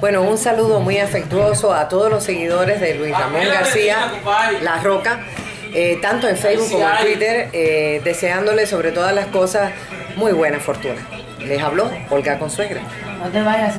Bueno, un saludo muy afectuoso a todos los seguidores de Luis Ramón García, La Roca, eh, tanto en Facebook como en Twitter, eh, deseándole sobre todas las cosas muy buena fortuna. Les habló Olga Consuegra. No te vayas.